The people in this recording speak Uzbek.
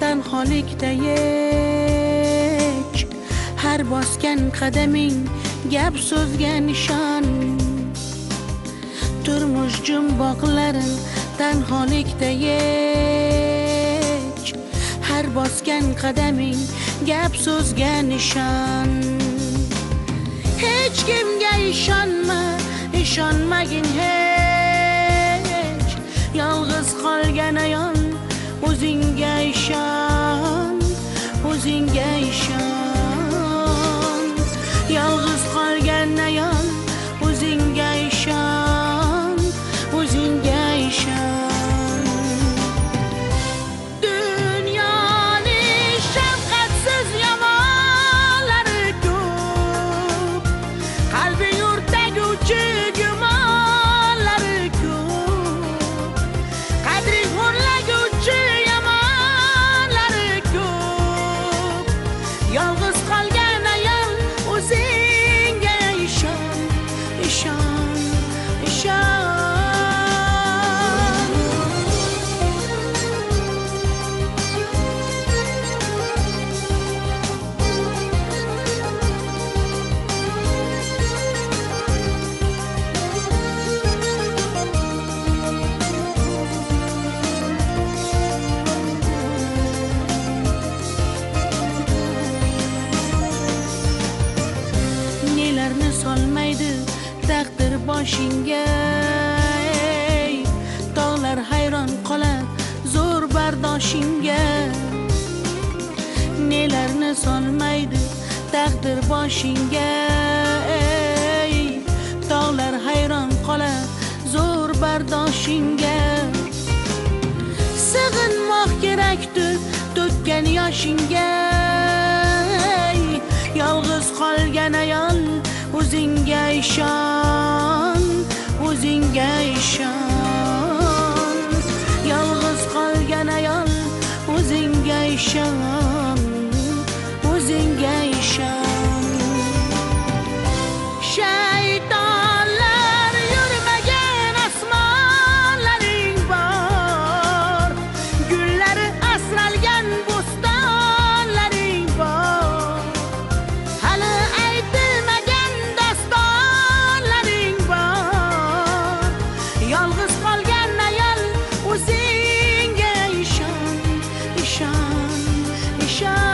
tanholikda yech. Har bosgan qadaming gap so'zga nishon. Turmush jumboqlarin tanholikda yech. Har bosgan qadaming gap so'zga nishon. Hech kimga ishonma ishonmagin hech. Yolg'iz qolgan ayol qolgan ayol taqdir ey, tog'lar hayron qolar zo'r bardoshingga. Nelarni solmaydi taqdir boshingga ey, tog'lar hayron qolar zo'r bardoshingga. Sig'inmoq kerakdir to'kkan yoshingga ey, yolg'iz qolgan ayol o'zingga ishon. O'zingga ishon. Yolg'iz qolgan ayol o'zingga ishon. Ishan ईशान